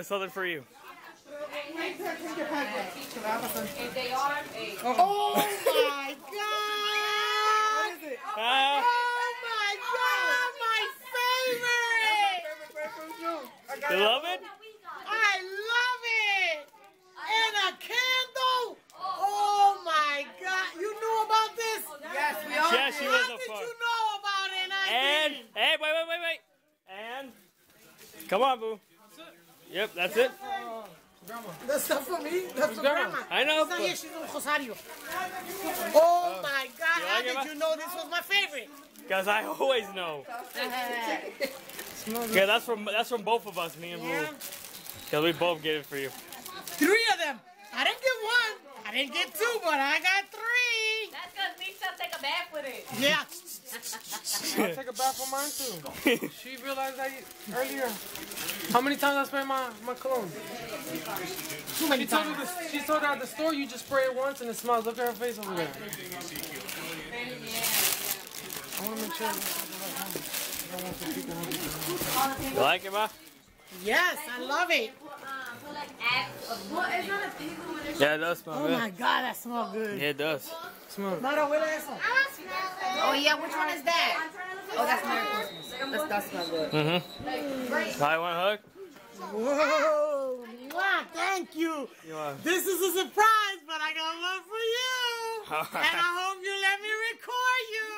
there's something for you. If oh. they are, uh. hey. Oh my god! What is it? Oh my god! My favorite! you love it? I love it! And a candle! Oh my god! You knew about this? Yes, we are. Yes, she How did you know about it? and And hey, wait, wait, wait, wait. And come on, boo. Yep, that's it. That's not for me. That's for grandma. I know, She's not but- here. She's in Rosario. Oh. oh my God! How like did Ma? you know this was my favorite? Cause I always know. Yeah, that's from that's from both of us, me and Boo. Yeah. Cause we both get it for you. Three of them. I didn't get one. I didn't get two, but I got three. That's because Nisha take a bath with it. Yeah. I'll take a bath on mine too. She realized that earlier. How many times I spray my, my cologne? Too many She told, her times. the, she told her at the store you just spray it once and it smells. Look at her face over there. I want to make sure. You like it, ma? Yes, I love it. Yeah, it does smell Oh good. my God, that smells good. Yeah, it does. Smell. it. Nara, huele eso. Oh, yeah, which one is that? Oh, that's Merry Christmas. That's, that smells good. Mm-hmm. I want a hug. Whoa. Mwah, thank you. You want? This is a surprise, but I got one for you. All And. I hope you let me record you.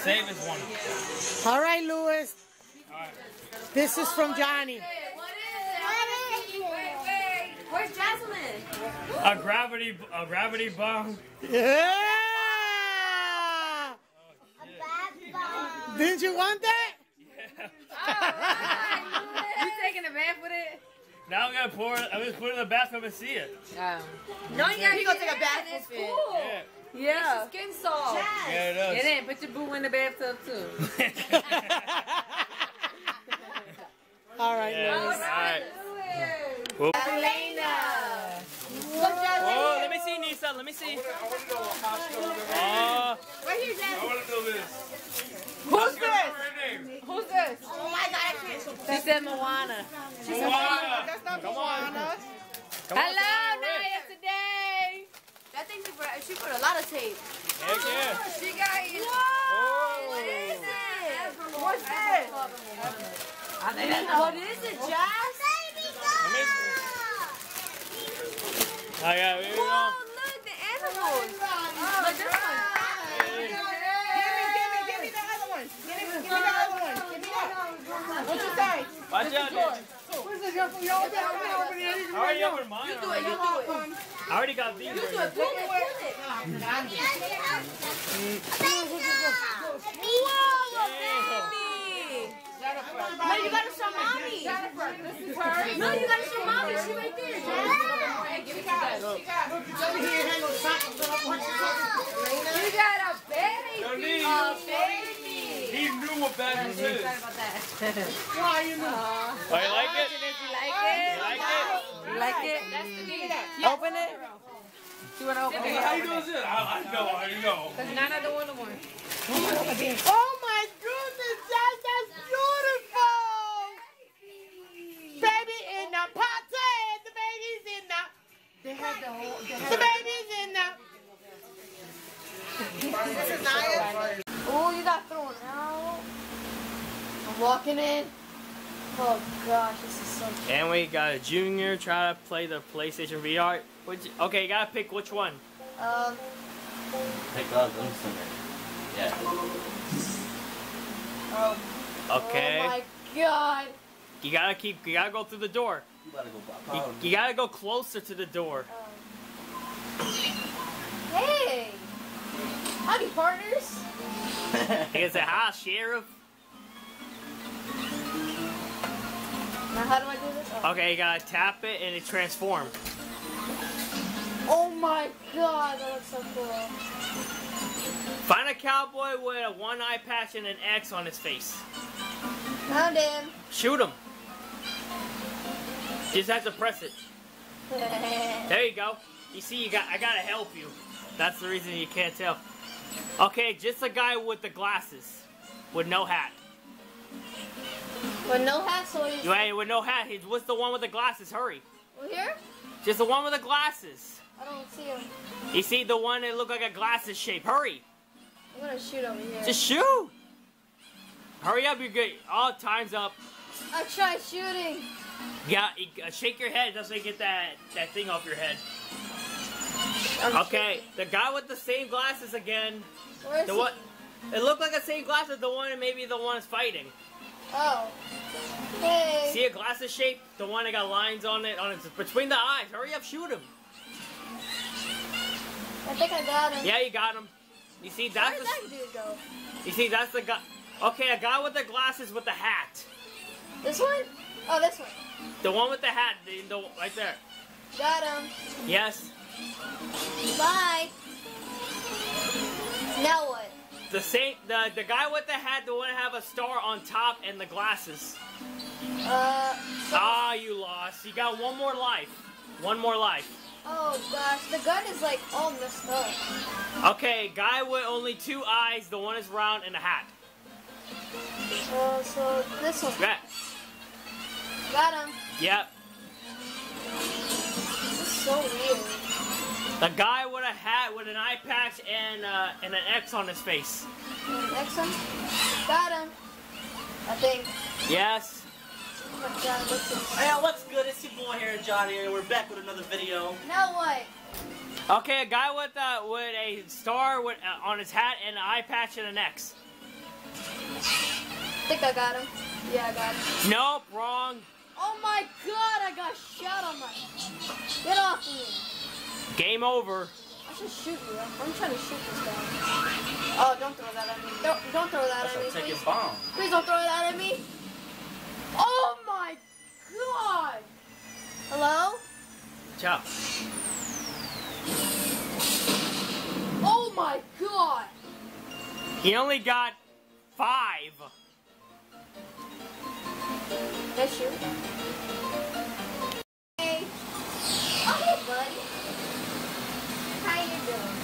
Save this one. All right, Louis. This is from Johnny. What is it? Wait, wait. Where's Jasmine? A gravity, a gravity bomb. Yeah. Didn't you want that? You taking a bath with it? Now I'm gonna pour it. I'm gonna put it in the bathroom and see it. Oh. No, you gotta, he gonna take a bath It's cool. Yeah, Yeah. Skin salt. yeah, it does. And then put your boo in the bathtub too. All right, Yeah. Louis. All right. Whoop. Elena. Oh, let me see, Nisa. Let me see. Oh, Right here, Jasmine. want to know this. Who's this? Who's this? Oh my god, I can't. She said Moana. She said Moana. That's not Come on. Moana. come on, Hello, Sarah, Rick. Naya today. That thing she put, she put a lot of tape. Heck yeah. Oh, she got it. Oh. What is it? What's this? What is it, Jazz? Let me. Oh yeah, here we go. Whoa, look, the animals. Look, oh, this one. Watch out, Dad. I already opened mine. You do it, you do it. I already got these. You do it, pull it, pull it. Whoa, a baby. No, you gotta show mommy. This is her. No, you gotta show mommy. She right there. Jazz. Give it to Jazz. You got a uh, baby. Your knee. A baby. He knew what bad was his. Sorry about that. Oh, you like it? You like it? You like it? You like it? That's the need. Open it. You wanna open it? How you doing this? I, I know, I know. Cause none of the one more. Oh my goodness, that, that's beautiful! Baby in the party, the baby's in the, They had the whole. They the baby's in the. Oh, you got thrown out. I'm walking in. Oh gosh, this is so. And we got a junior trying to play the PlayStation VR. Which, okay, you gotta pick which one. Um. Take those instrument. Yeah. Oh. Okay. Oh my god. You gotta keep. You gotta go through the door. You gotta go You, you gotta go closer to the door. Oh. Hey. Howdy, partners. You can say, "Hi, sheriff." Now, how do I do this? Oh. Okay, you gotta tap it and it transforms. oh my god, that looks so cool. Find a cowboy with a one eye patch and an X on his face. Found him. Shoot him. Just have to press it. There you go. You see, you got. I gotta help you. That's the reason you can't tell. Okay, just a guy with the glasses, with no hat. With no hassle. You You ain't with no hat. He- What's the one with the glasses? Hurry. Well, here? Just the one with the glasses. I don't see him. You see the one that look like a glasses shape. Hurry. I'm gonna shoot over here. Just shoot. Hurry up, you're good. Oh, time's up. I tried shooting. Yeah, uh, shake your head. That's how you get that, that thing off your head. I'm Okay, the guy with the same glasses again. Where is The he? one. It looked like the same glasses. The one, and maybe the one is fighting. Oh. Hey. See a glasses shape? The one that got lines on it, on its between the eyes. Hurry up, shoot him. I think I got him. Yeah, you got him. You see, that's Where the, that dude go? you see, that's the guy. Okay, a guy with the glasses with the hat. This one? Oh, this one. The one with the hat, the, the right there. Got him. Yes. Bye. Now what? The same, the the guy with the hat, the one that have a star on top and the glasses. Uh. Ah, you lost. You got one more life. One more life. Oh gosh, the gun is like all messed up. Okay, guy with only two eyes. The one is round and a hat. Uh, so this one. Yeah. Got him. Yep. This is so weird. The guy with a hat with an eye patch and uh, and an X on his face. Next one. Got him. I think. Yes. Oh god. Hey, what's good? It's your boy here, Johnny, and we're back with another video. Now what? Okay, a guy with uh, with a star with uh, on his hat and an eye patch and an X. I think I got him. Yeah, I got him. Nope, wrong. Oh my god, I got shot on my. Get off me. Game over. I should shoot you. I'm, I'm trying to shoot this guy. Oh, don't throw that at me. Don't, don't throw that That's at me, take please. his bomb. Please don't throw that at me. Oh my god. Hello? Ciao. Oh my god. He only got five. That's you. Hey. Oh, hey, buddy. How you doing?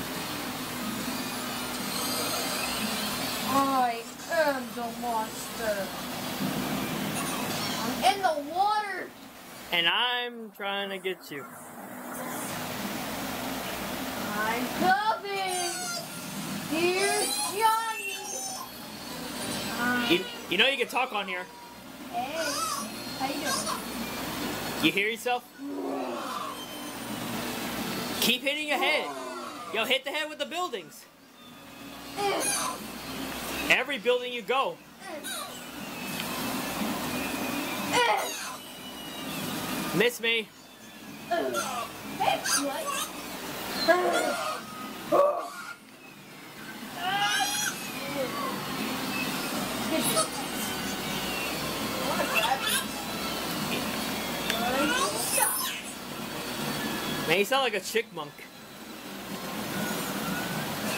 I am the monster. I'm in the water. And I'm trying to get you. I'm coming. Here's Johnny. You, you know you can talk on here. Hey. How you doing? You hear yourself? Keep hitting your head. Yo, hit the head with the buildings. Every building you go. Miss me. Hey, what? Man, you sound like a chick monk.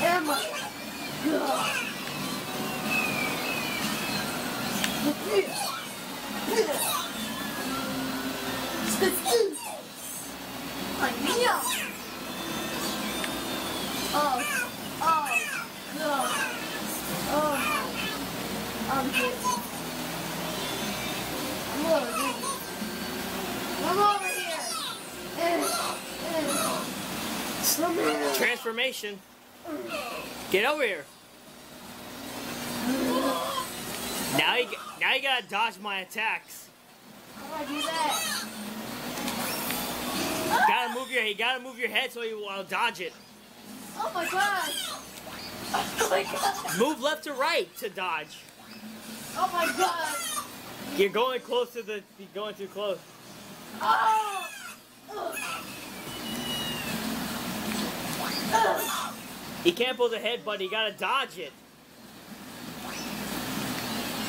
Oh. Oh, oh, god. Oh, I'm dizzy. I'm Come over here. Come here. Transformation. Get over here. Now you now you gotta dodge my attacks. How do I do that? Gotta move your you gotta move your head so you will dodge it. Oh my god! Oh my god! Move left to right to dodge. Oh my god! You're going close to the you're going too close. Ugh. Can't pull the head, buddy. You gotta dodge it.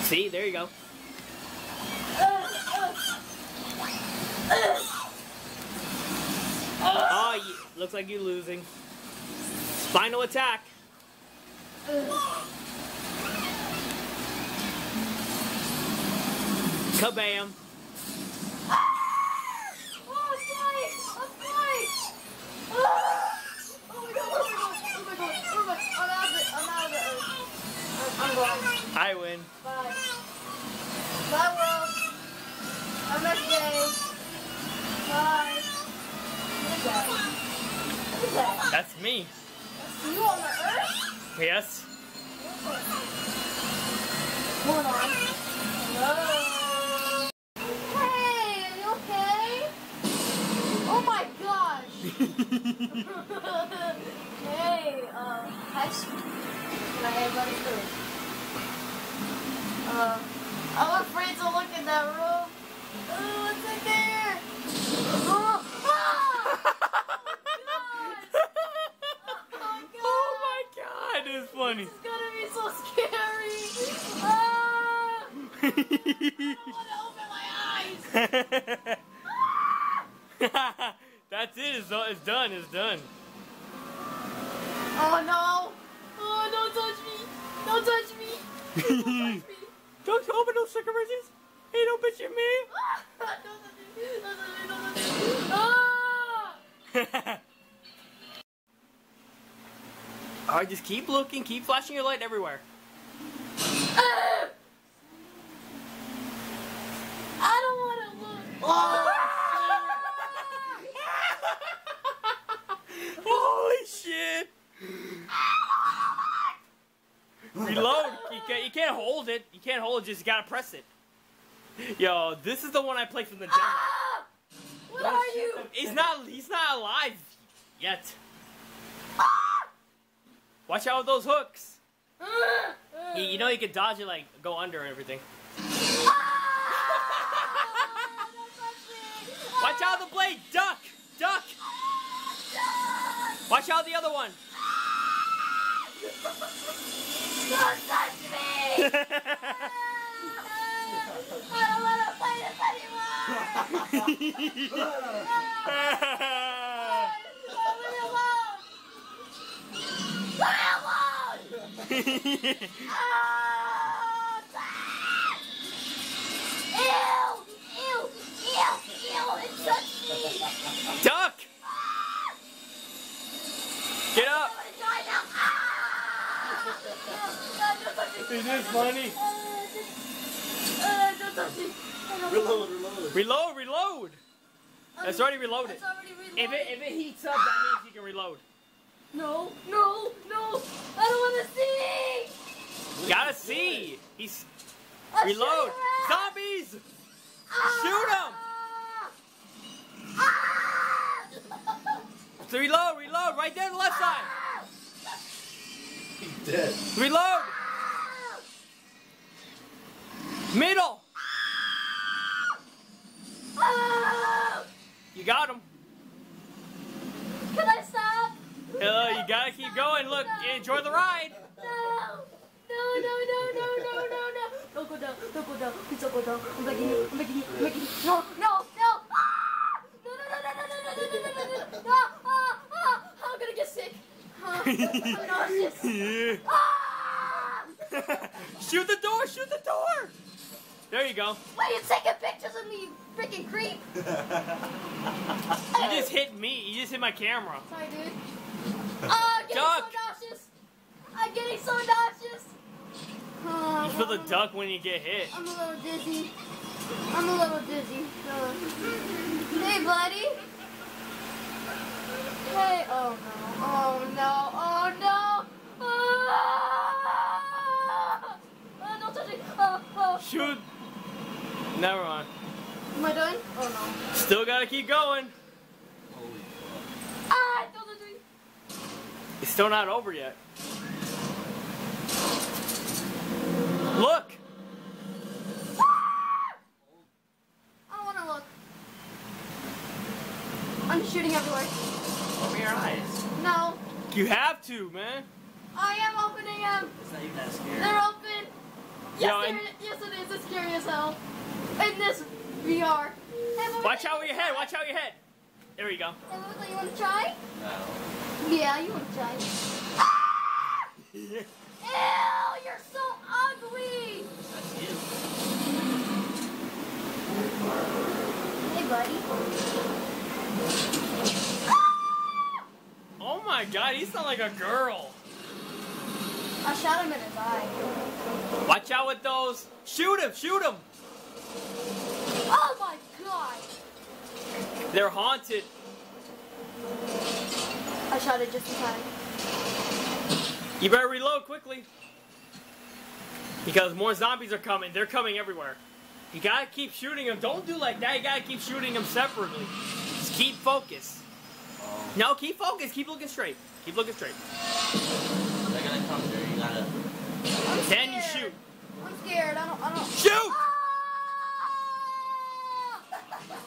See, there you go. Oh, you, looks like you're losing. Spinal attack. Kabam. Oh, I'm flying! I'm flying! Ah! Oh my god! Oh my god! Oh my god! Oh my god! I'm out of it! I'm out of it! I'm, I'm going. I win. Bye. Bye, world. Have a nice day. Bye. Who is that? That's me. That's you on the earth? Yes. Hold on. Hello. Hey, are you okay? Oh my gosh. hey, uh, hi, sweet. Can I have everybody food? Uh, I'm afraid to look in that room. Oh, what's in there? Oh! Oh, God. oh my god, it's funny. It's gonna be so scary. Ah! I wanna open my eyes. That's it. It's, it's done. It's done. Oh no! Oh, don't touch me! Don't touch me! Don't open those sugar bridges? Hey, don't bitch at me! I just keep looking, keep flashing your light everywhere. Hold it. You can't hold it. Just you gotta press it. Yo, this is the one I played from the demo. Ah! What are you? He's not. He's not alive yet. Watch out with those hooks. Ah! You, you know you can dodge it, like go under and everything. Watch out the blade. Duck. Duck. Watch out the other one. Don't touch me! I don't want to play this anymore! Leave me alone! Leave me alone! Ew! Ew! Ew! Ew! It touched me! Duck. Get up. I'm gonna die now! Ah! Ah, don't. It is funny. Don't touch me. I don't- Reload, reload. Reload. Reload. It's already reloaded. It's already reloaded. If it if it heats up, that means you can reload. No, no, no! I don't want to see! Gotta see. He's I'll reload. your. Zombies. Ah! Shoot 'em. Ah! Reload. Reload. Right there, on the left side. He's dead. Reload. Middle. Ah! You got him. Can I stop? Uh, you gotta keep going. Look, enjoy the ride. No! No, no, no, no, no, no, no! Don't go down, don't go down, please don't go down. I'm begging you, I'm begging you, I'm begging you. No, no, no! Ah! No, no, no, no, no, no, no, no, no, no, no, no! Ah, ah, ah! I'm gonna get sick. Ah, I'm nauseous. Yeah. Ah! shoot the door. Shoot the door. There you go. Why are you taking pictures of me, you freaking creep? You just hit me. You just hit my camera. Sorry, dude. Oh, I'm getting Duck. so nauseous. I'm getting so nauseous. Oh, You feel the duck when you get hit. I'm a little dizzy. I'm a little dizzy. Uh, hey, buddy. Hey. Oh no. Oh no. Oh no. Ah! Oh, don't touch me. Oh, oh. Shoot. Never mind. Am I done? Oh no. Still gotta keep going. Ah! Don't touch me. It's still not over yet. Look. I don't want to look. I'm shooting everywhere. Open your eyes. No. You have to, man. I am opening them. It's not even that scary. They're open. Yes, Yo, and- it- yes, it is. It's scary as hell. In this VR. Hey, Watch out with your head. Watch out with your head. There you go. Hey, Mama, you want to try? No. Yeah, you want to try. Ah! Ew, you're so ugly. That's you. Hey, buddy. Oh my god, he sounds like a girl. I shot him in his eye. Watch out with those. Shoot him. Shoot him. Oh my god! They're haunted. I shot it just in time. You better reload quickly. Because more zombies are coming. They're coming everywhere. You gotta keep shooting them. Don't do like that. You gotta keep shooting them separately. Just keep focus. No, keep focus. Keep looking straight. Keep looking straight. They're gonna come through. You gotta. I'm Then you shoot. I'm scared. I don't. I don't. Shoot! Ah!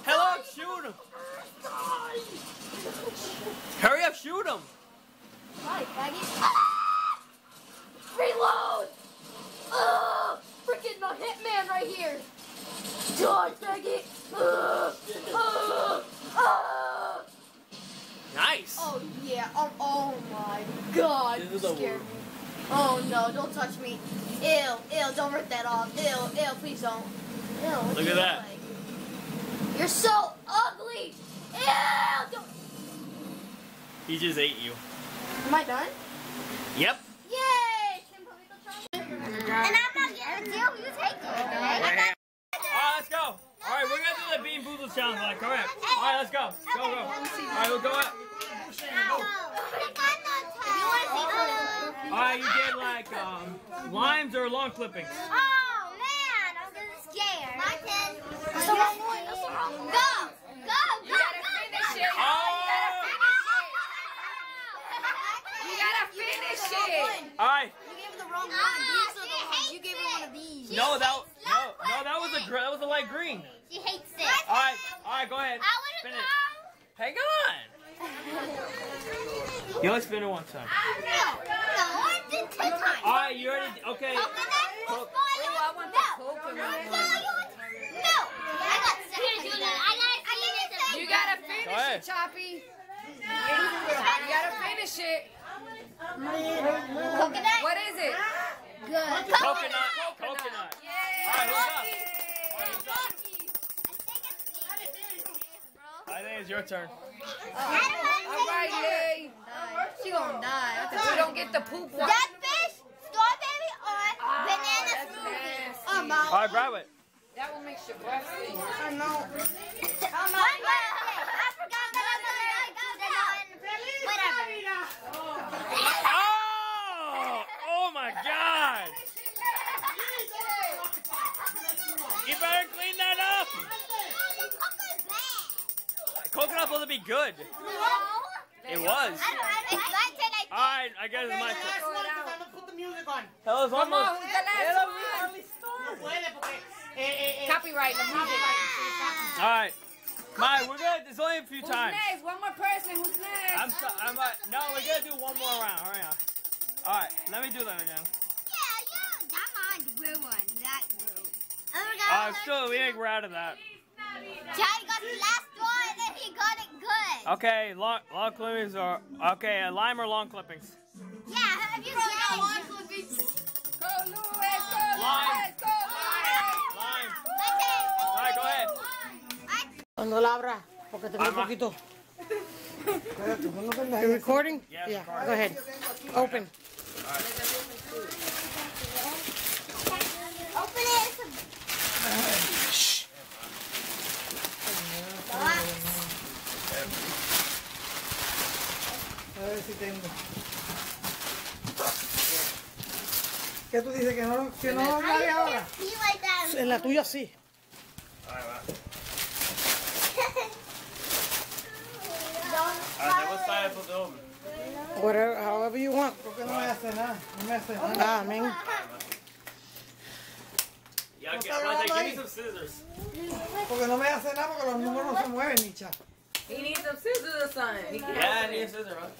Hello, shoot him. Hurry up, shoot him. Hi, faggot. Ah! Reload! Ah! Freaking my hitman right here! Die, faggot! Ah! Ah! Ah! Nice. Oh yeah! Oh, oh my God! This You scared me. Oh no! Don't touch me! Ew! Ew! Don't rip that off! Ew! Ew! Please don't! Ew! Look at that. like? You're so ugly! Ew! Don't. He just ate you. Am I done? Yep. Yay! Kim Pavito Challenge. And I'm not getting you. You take it. Okay? Alright, let's go. Alright, we're gonna do the Bean Boozle challenge, like, correct. Alright, let's go. Go, go. Alright, we'll go up. Alright, you did like, um, limes or lawn clippings. Oh man, I'm getting scared. My turn. That's the wrong one. That's the wrong one. Go, go, go. You gotta finish it. Oh! You gotta finish it. Alright. You gave her the wrong one. Ah, These are the she ones. You hates gave her one it. of these. No, that, no, no, that was a, gr- that was a light green. She hates it. Alright, alright, go ahead. I wanna Spin go. it. Hang on. You only spin it one time. No, no, I did two times. Alright, you already, okay. Open it. Co- Spoil it. No. No, No. I got second. I got finish You gotta finish ahead. it, Choppy. You gotta finish it. Coconut. What is it? Good. Coconut, coconut. Alright, who's up? I think it's your turn. All right, Lee. She gonna die. We don't get the poop one. That fish, strawberry, or ah, banana smoothie. nasty. I'm out. Alright, grab it. That one makes your breath stink. I know. I'm out. Coconut supposed to be good. It was. Alright, I guess it's my turn. Last one, 'cause put the music on. That was Come on, almost. who's the last Yeah, one? we hardly started. Puede, porque, eh, eh, eh, Copyright the music. Alright. Mike, we're good. It's only a few Who's times. next? One more person. Who's next? I'm so, I'm uh, no, we're gonna do one more round. Hurry on. Alright, let me do that again. Yeah, yeah. That one. That one. Oh, Uh, still, we ain't we're out of that. Chad got the last one and he got it good. Okay, long, lawn clippings or okay, uh, lime or lawn clippings. Yeah, have you seen one? Go Lewis. Go Line. Lewis. Go Lewis. Lime. All Alright, go ahead. Cuando la abra, porque tengo un Ama. poquito. You recording? Yes, Yeah, recording. go ahead. Open. Open ver si tengo. ¿Qué tú dices? ¿Que no, que no abre ahora? Like. En la tuya sí. Alright, what side I put the oven? Whatever, however you want. Porque no me hace nada. No me hace nada. Amén. Yeah, okay, I'm take, give me some scissors. Porque no me hace nada porque los números no se mueven, Nicha. He needs some scissors or something. Yeah, I need a scissor, man.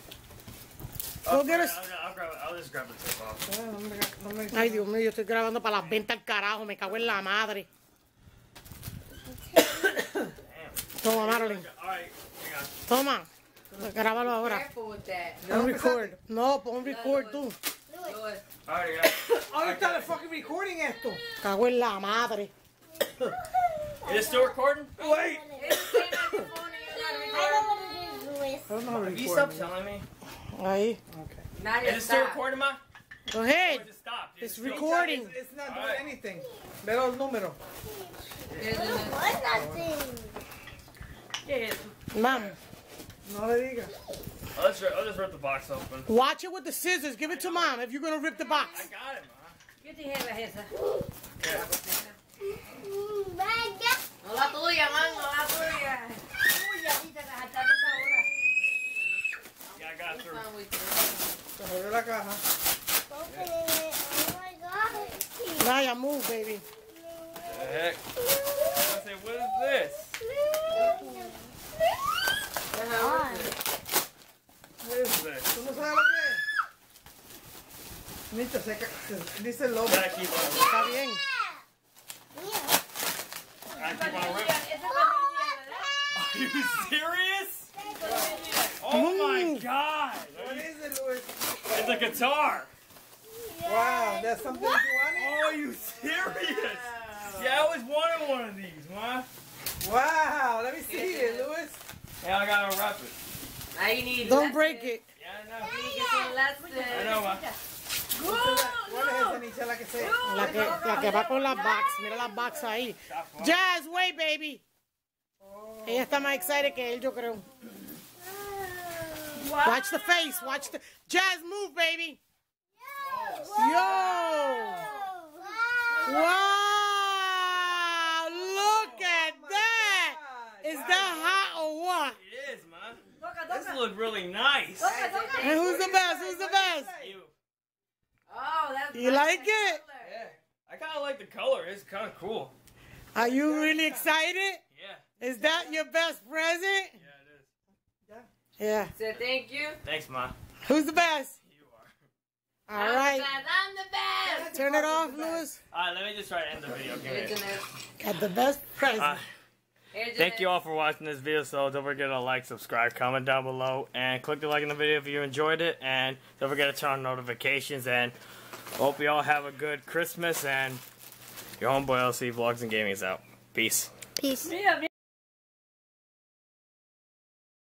No me- no me- Ay, Dios mío, yo estoy grabando para las ventas al carajo. Me cago en la madre. Toma, Marilyn. Alright, hang on. Toma. Grábalo ahora. Careful with that. Pon record. No, pon record tú. Do it. Alright, yeah. Ahorita le fucking recording esto. Cago en la madre. Is it still recording? Wait. It's the same microphone and you gotta I record. know what it is, Louis. I don't know how to Have you record. stopped telling me? Ahí. Not Is yet. it still recording, ma? Go ahead. it stopped? Is It's recording. It's not doing Alright. anything. Ve los números. There's a- What's that thing? ¿Qué es eso? Mom, no le diga. I'll just, rip- I'll just rip the box open. Watch it with the scissors. Give it to mom if you're gonna rip the box. I got it, ma. ¿Qué tijera es esa? Venga. No la tuya, man, no la tuya. Uy, ahí te gastaste esta hora. Yeah, I got it through. Se jodió la caja. Open it. Oh my god. Naya, move, baby. The heck? I say, what is this? What is this? ¿Tú no sabes lo que es? Nita, se, ca- se- dice el lobo. Gotta keep on, Está bien. gotta keep on ripping. Esa es vainilla, ¿verdad? Are you serious? Oh my god! What is it, Louis? It's a guitar! Wow, that's something you want Oh, are you serious? Yeah, I always wanted one of these, ma. it? Wow, let me see it, Louis. Yeah, I gotta wrap it. Now you need Don't lessons. break it. Yeah, I know. You need to get some lessons. I know, ma. ¿Cuál es esa, Nicha, la que se... La que, la que va con la box. Mira la box ahí. Jazz, wait, baby. Ella está más excited que él, yo creo. Watch the face. Watch the... Jazz, move, baby. Yo! Wow! Look oh at that! Is that hot or what? It is, ma. This look really nice. And who's the best? Who's the best? You. That's You like it? Yeah. I kind of like the color. It's kind of cool. Are you really excited? Yeah. Is that your best present? Yeah, it is. Yeah. Say thank you. Thanks, ma. Who's the best? You are. All I'm right. the best. I'm the best. Turn it off, Louis. All right, let me just try to end the video. Give me Here's a- Jeanette. Got the best present. Uh, Thank you all for watching this video. So don't forget to like, subscribe, comment down below, and click the like in the video if you enjoyed it. And don't forget to turn on notifications. And hope you all have a good Christmas. And your homeboy LC Vlogs and Gaming is out. Peace. Peace. Mira, mira.